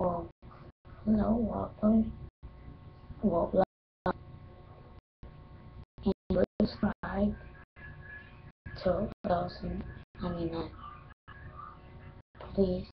Well, hello, welcome. Well, like and subscribe to 2099. Uh, please.